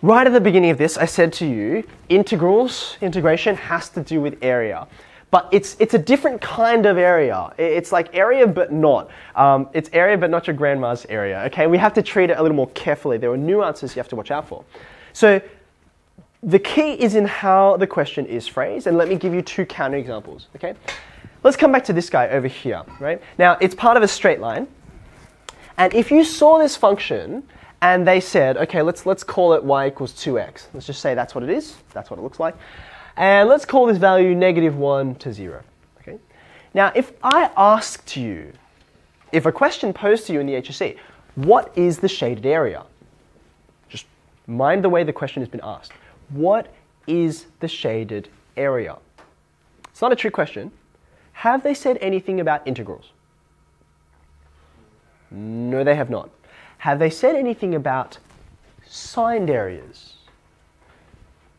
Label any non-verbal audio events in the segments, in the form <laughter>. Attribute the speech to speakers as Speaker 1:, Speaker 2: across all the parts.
Speaker 1: Right at the beginning of this, I said to you, integrals, integration has to do with area. But it's, it's a different kind of area. It's like area but not. Um, it's area but not your grandma's area, okay? We have to treat it a little more carefully. There are nuances you have to watch out for. So the key is in how the question is phrased, and let me give you two counterexamples, okay? Let's come back to this guy over here, right? Now, it's part of a straight line, and if you saw this function and they said, okay, let's, let's call it y equals 2x. Let's just say that's what it is. That's what it looks like. And let's call this value negative 1 to 0. Okay? Now, if I asked you, if a question posed to you in the HSC, what is the shaded area? Just mind the way the question has been asked. What is the shaded area? It's not a trick question. Have they said anything about integrals? No, they have not. Have they said anything about signed areas?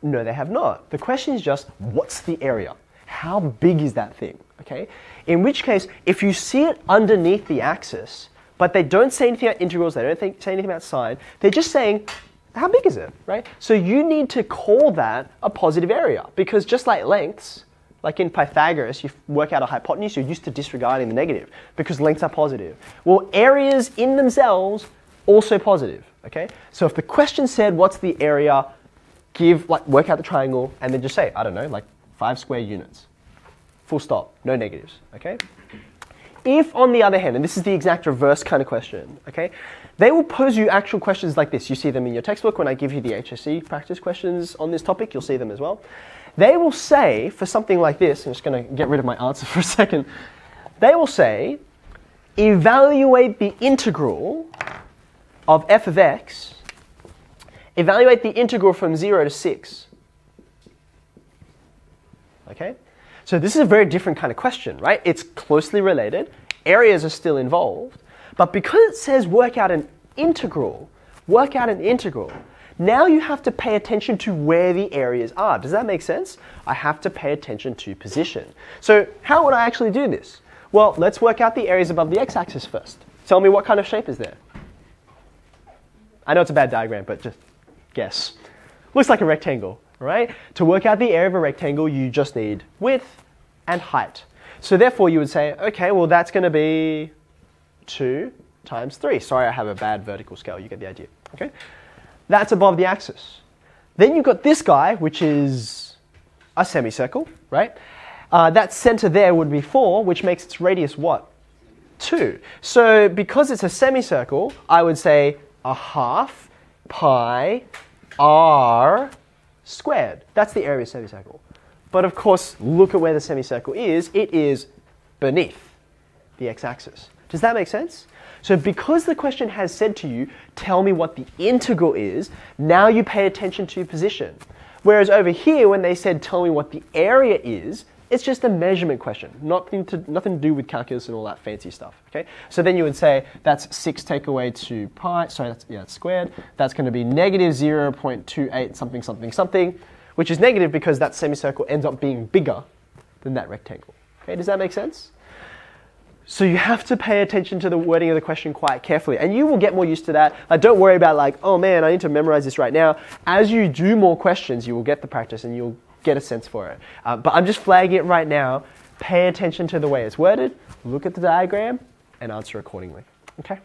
Speaker 1: No, they have not. The question is just, what's the area? How big is that thing? Okay? In which case, if you see it underneath the axis, but they don't say anything about integrals, they don't think, say anything about sign, they're just saying, how big is it, right? So you need to call that a positive area, because just like lengths, like in Pythagoras, you work out a hypotenuse, you're used to disregarding the negative, because lengths are positive. Well, areas in themselves also positive, okay? So if the question said, what's the area, give, like, work out the triangle, and then just say, I don't know, like five square units. Full stop, no negatives, okay? If, on the other hand, and this is the exact reverse kind of question, okay, they will pose you actual questions like this. You see them in your textbook when I give you the HSC practice questions on this topic, you'll see them as well. They will say, for something like this, I'm just going to get rid of my answer <laughs> for a second, they will say, evaluate the integral of f of x, evaluate the integral from 0 to 6. Okay? So this is a very different kind of question, right? It's closely related, areas are still involved, but because it says work out an integral, work out an integral, now you have to pay attention to where the areas are. Does that make sense? I have to pay attention to position. So how would I actually do this? Well, let's work out the areas above the x-axis first. Tell me what kind of shape is there. I know it's a bad diagram, but just guess. Looks like a rectangle, right? To work out the area of a rectangle, you just need width and height. So therefore, you would say, okay, well, that's going to be 2 times 3. Sorry, I have a bad vertical scale. You get the idea, okay? That's above the axis. Then you've got this guy, which is a semicircle, right? Uh, that center there would be 4, which makes its radius what? 2. So because it's a semicircle, I would say a half pi r squared. That's the area of a semicircle. But of course, look at where the semicircle is. It is beneath the x-axis. Does that make sense? So because the question has said to you, tell me what the integral is, now you pay attention to position. Whereas over here, when they said, tell me what the area is, it's just a measurement question, nothing to, nothing to do with calculus and all that fancy stuff. Okay, so then you would say that's six take away two pi. Sorry, that's yeah, squared. That's going to be negative zero point two eight something something something, which is negative because that semicircle ends up being bigger than that rectangle. Okay, does that make sense? So you have to pay attention to the wording of the question quite carefully, and you will get more used to that. Like, don't worry about like, oh man, I need to memorize this right now. As you do more questions, you will get the practice and you'll get a sense for it. Uh, but I'm just flagging it right now. Pay attention to the way it's worded, look at the diagram, and answer accordingly. Okay?